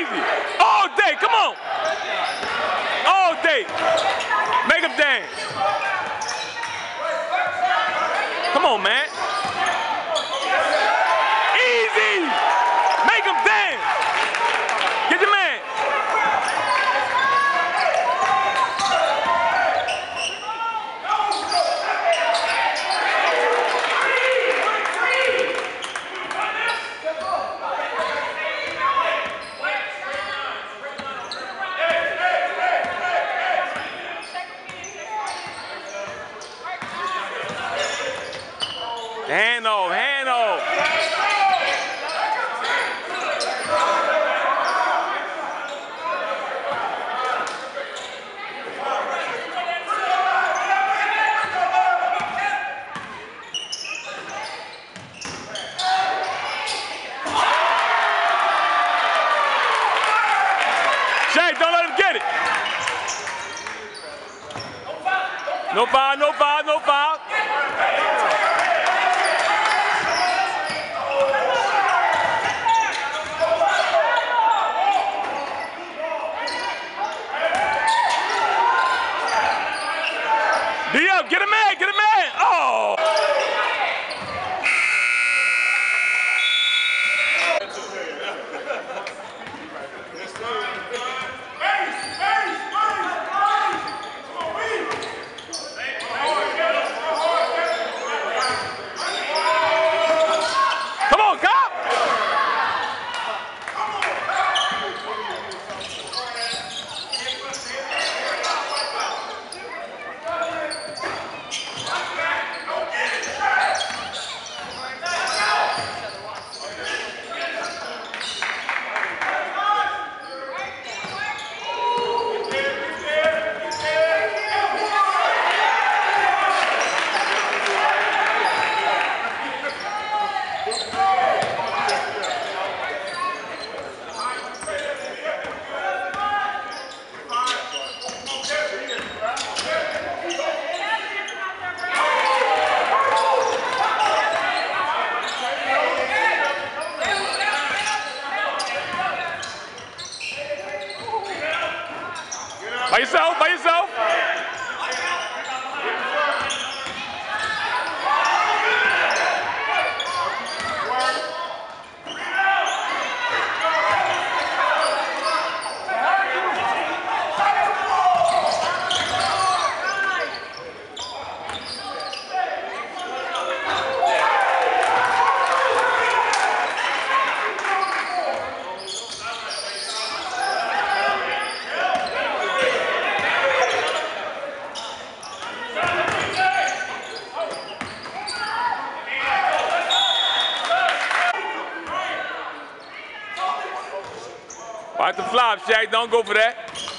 easy. All day. Come on. All day. Make them dance. Come on, man. job, Shaq. Don't go for that.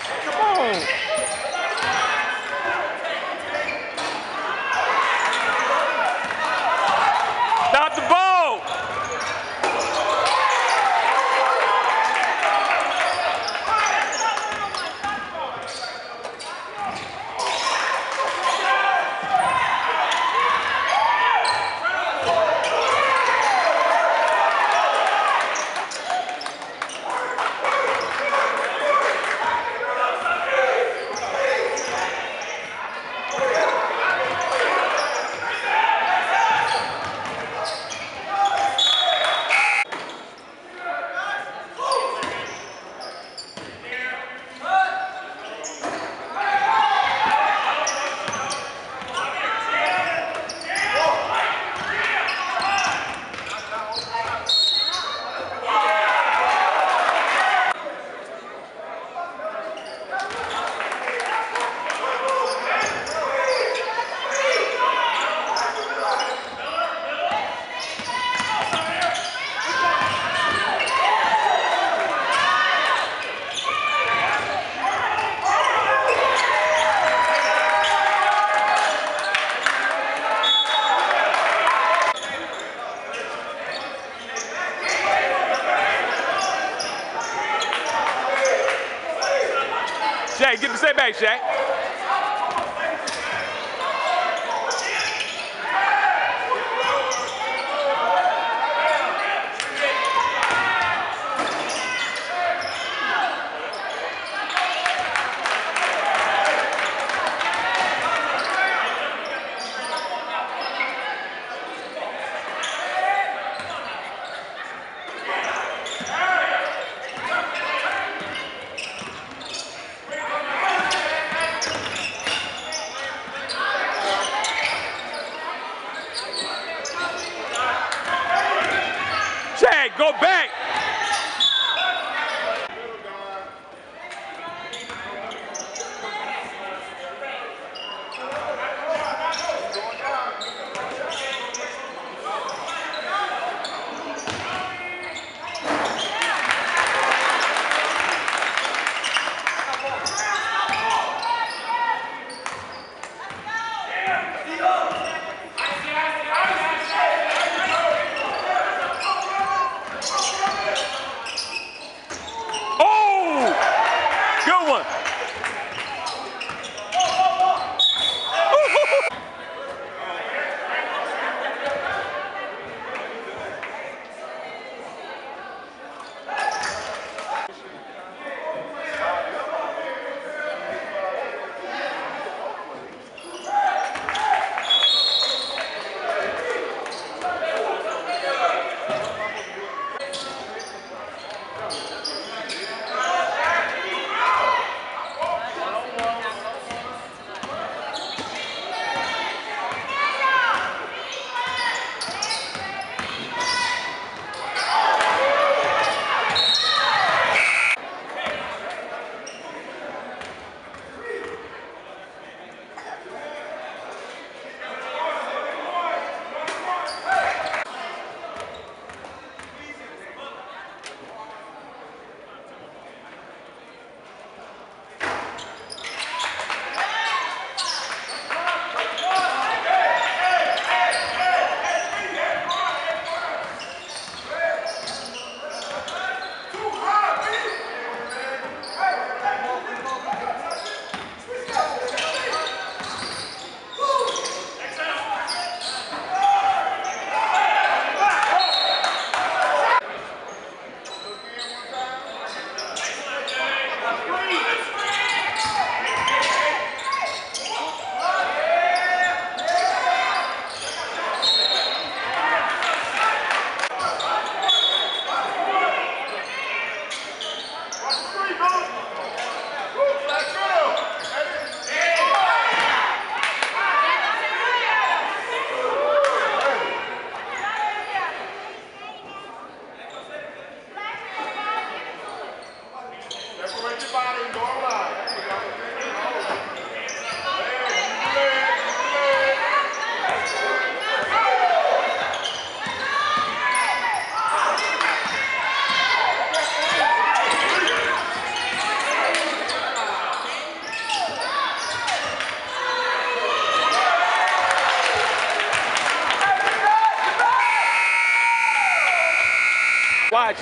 Come on. Shaq, get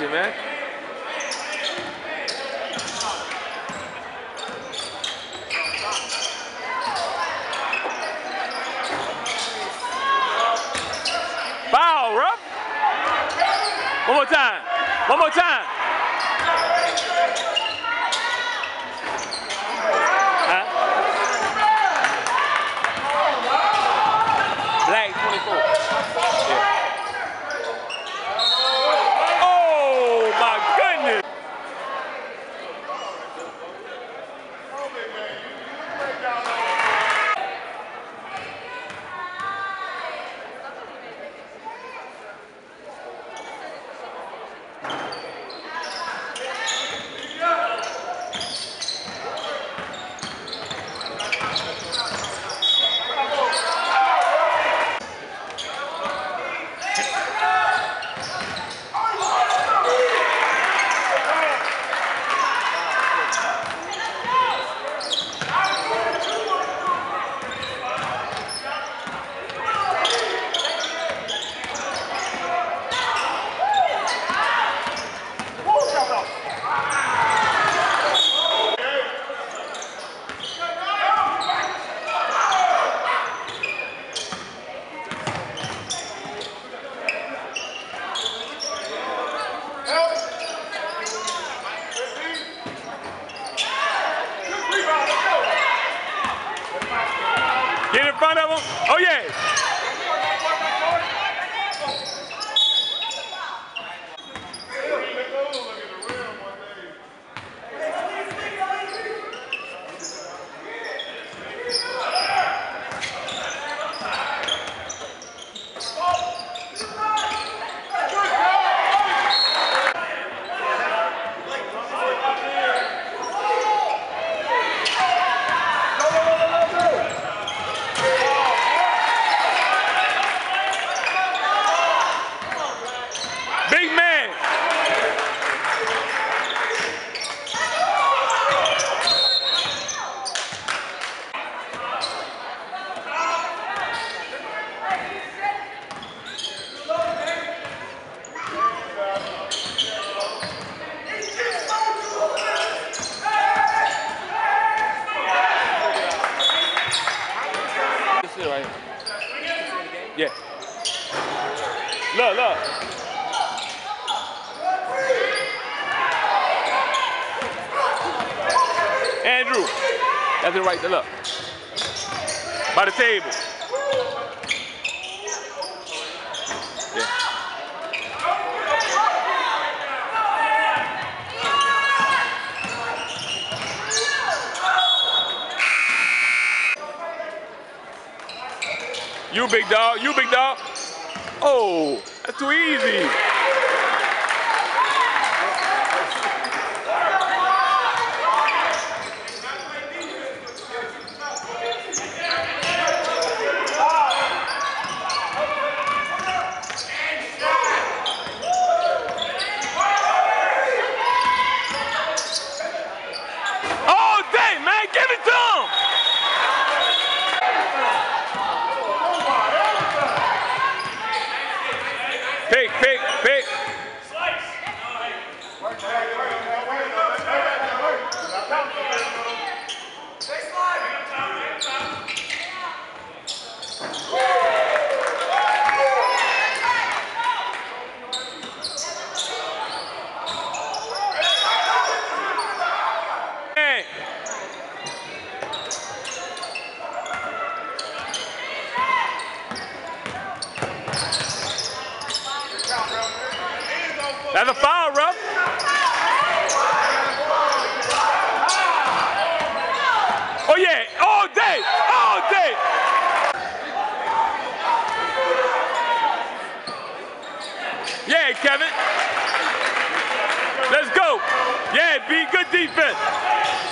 you, man. You big dog, you big dog. Oh, that's too easy. day, all day, all day. Yeah, Kevin. Let's go. Yeah, be good defense.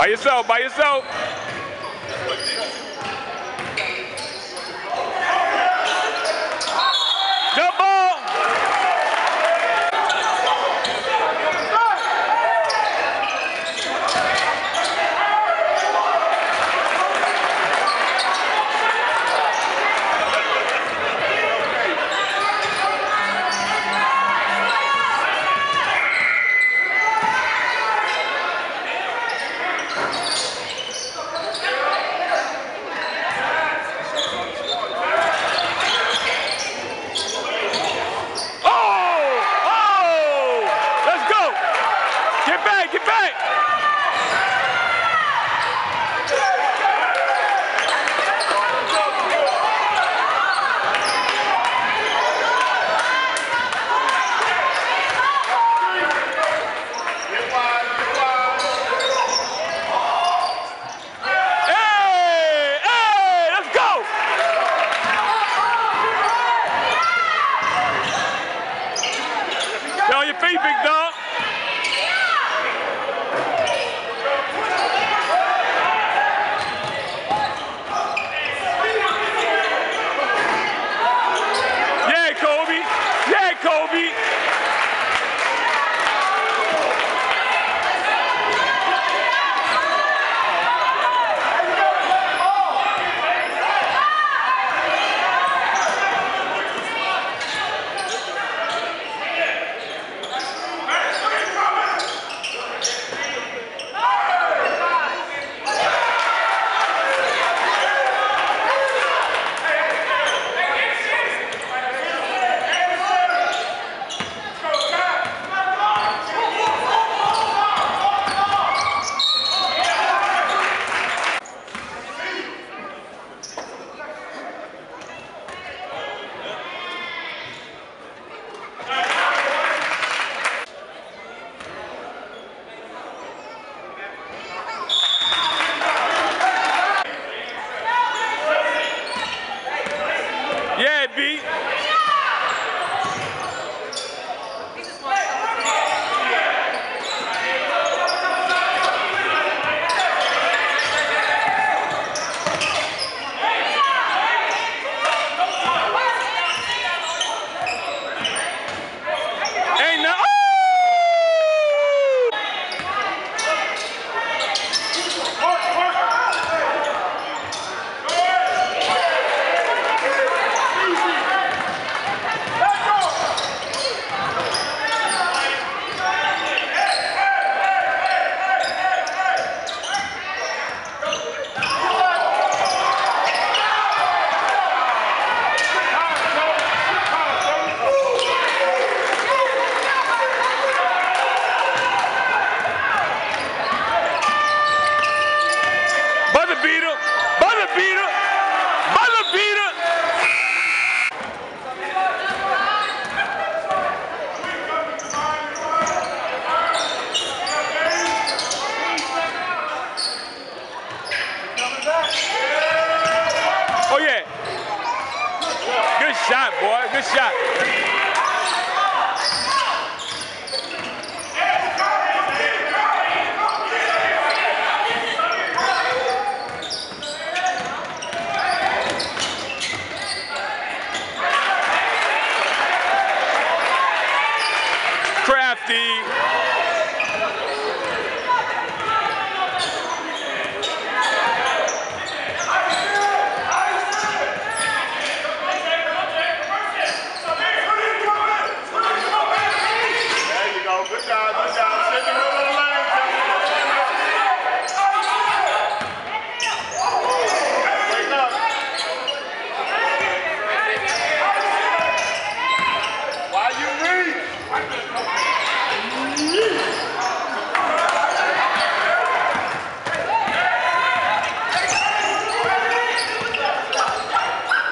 By yourself, by yourself.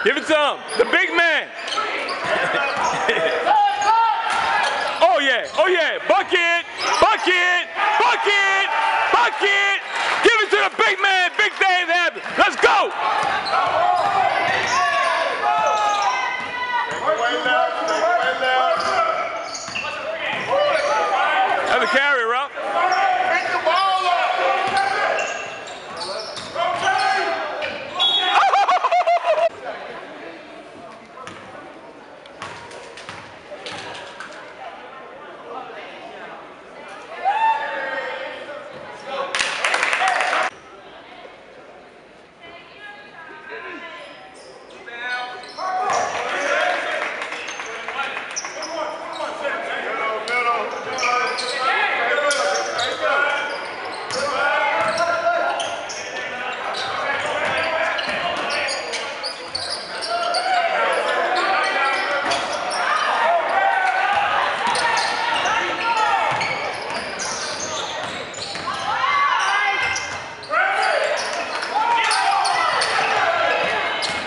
Give it to him. The big man. oh, yeah. Oh, yeah. Bucket. Bucket. Bucket. Bucket. Give it to the big man. Big Dave Abbott. Let's go.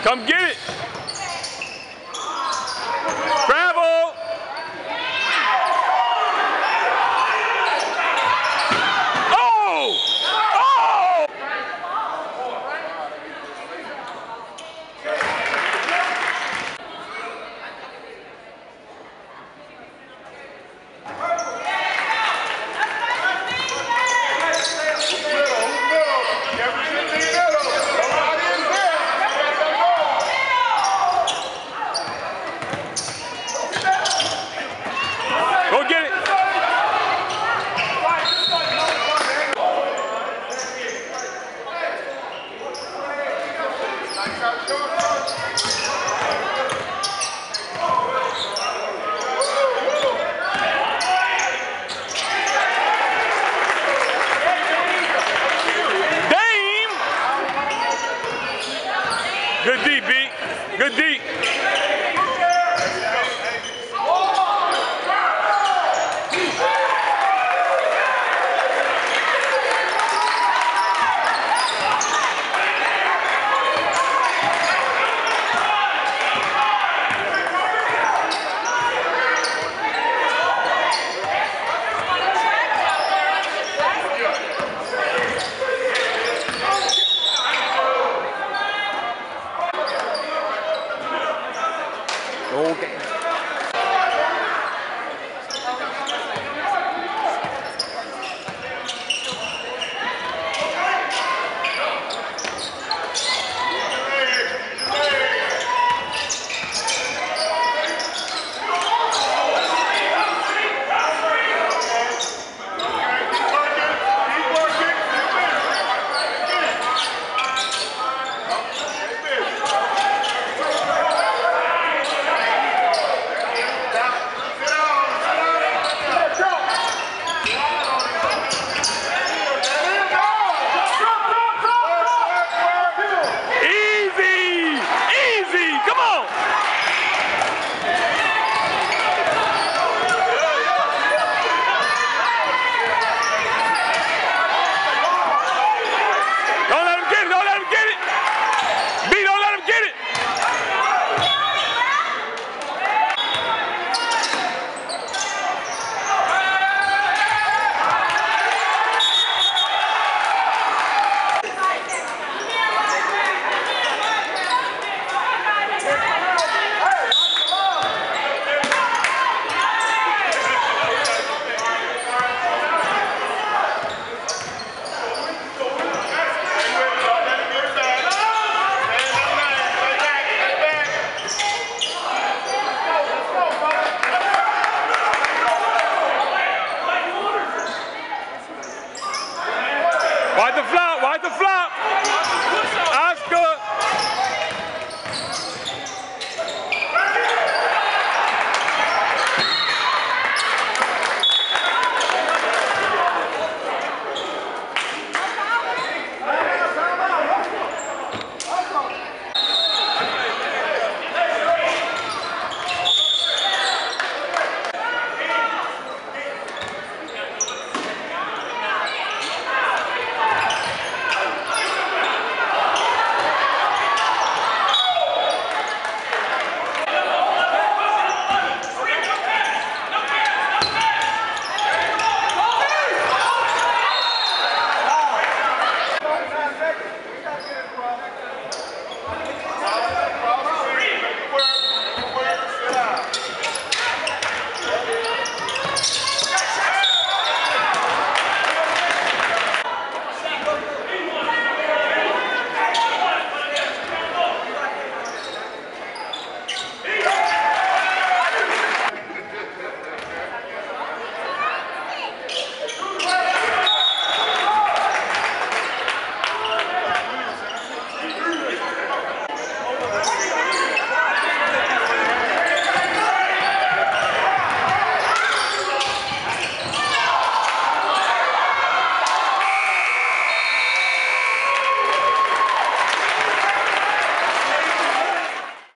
Come get it.